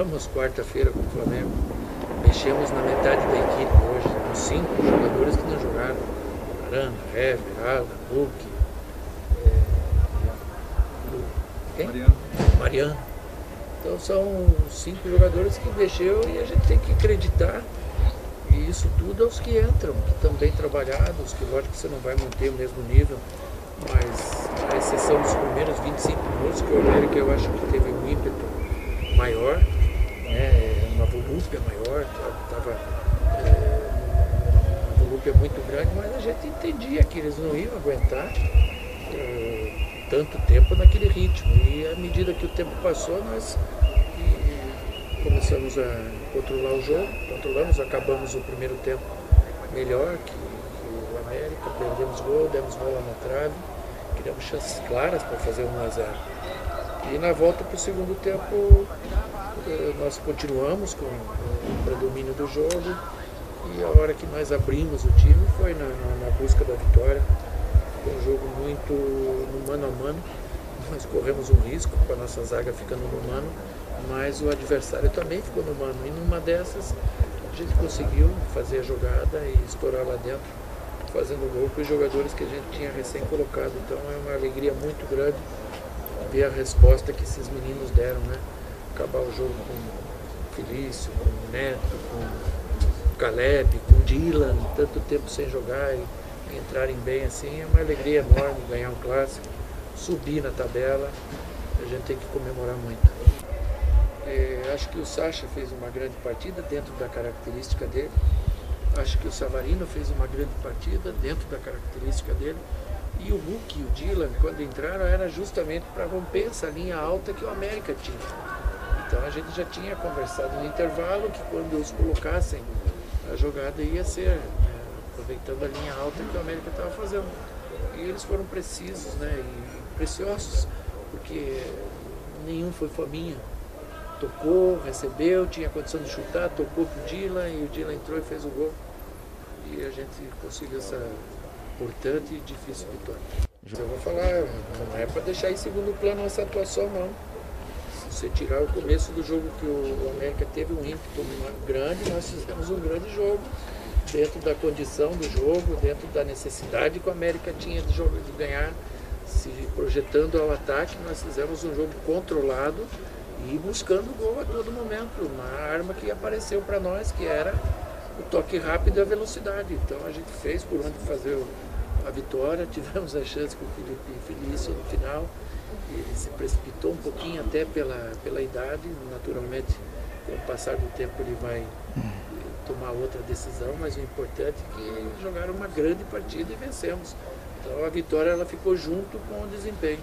jogamos quarta-feira com o Flamengo. Mexemos na metade da equipe hoje, com cinco jogadores que não jogaram. Arana, Hever, Alan, Hulk, quem? Mariano. Mariano. Então são cinco jogadores que mexeu e a gente tem que acreditar. E isso tudo aos que entram, que estão bem trabalhados, que lógico que você não vai manter o mesmo nível, mas a exceção dos primeiros 25 minutos, que o América eu acho que teve um ímpeto maior, volúpia maior, estava é, uma volúpia muito grande, mas a gente entendia que eles não iam aguentar. É, tanto tempo naquele ritmo. E à medida que o tempo passou, nós começamos a controlar o jogo, controlamos, acabamos o primeiro tempo melhor que, que o América, perdemos gol, demos bola na trave, criamos chances claras para fazer um a 0. E na volta para o segundo tempo eh, nós continuamos com o predomínio do jogo e a hora que nós abrimos o time foi na, na, na busca da vitória foi um jogo muito no mano a mano. Nós corremos um risco com a nossa zaga ficando no mano, mas o adversário também ficou no mano. E numa dessas a gente conseguiu fazer a jogada e estourar lá dentro, fazendo gol com os jogadores que a gente tinha recém colocado. Então é uma alegria muito grande ver a resposta que esses meninos deram, né? Acabar o jogo com Felício, com Neto, com Caleb, com Dylan, tanto tempo sem jogar. E entrarem bem assim é uma alegria enorme ganhar um clássico, subir na tabela, a gente tem que comemorar muito. É, acho que o Sacha fez uma grande partida dentro da característica dele. Acho que o Savarino fez uma grande partida dentro da característica dele. E o Hulk e o Dylan, quando entraram, era justamente para romper essa linha alta que o América tinha. Então a gente já tinha conversado no intervalo que quando os colocassem, a jogada ia ser aproveitando a linha alta que o América estava fazendo. E eles foram precisos né, e preciosos, porque nenhum foi fominha. Tocou, recebeu, tinha condição de chutar, tocou pro Dylan e o Dylan entrou e fez o gol. E a gente conseguiu essa importante e difícil vitória. Eu vou falar, não é para deixar em segundo plano essa atuação não. Você tirar o começo do jogo que o América teve um ímpeto grande, nós fizemos um grande jogo dentro da condição do jogo, dentro da necessidade que o América tinha de, jogo, de ganhar, se projetando ao ataque, nós fizemos um jogo controlado e buscando gol a todo momento, uma arma que apareceu para nós, que era o toque rápido e a velocidade. Então a gente fez por onde fazer a vitória, tivemos a chance com o Felipe Felício no final, ele se precipitou um pouquinho até pela, pela idade, naturalmente com o passar do tempo ele vai tomar outra decisão, mas o importante é que jogaram uma grande partida e vencemos. Então a vitória ela ficou junto com o desempenho.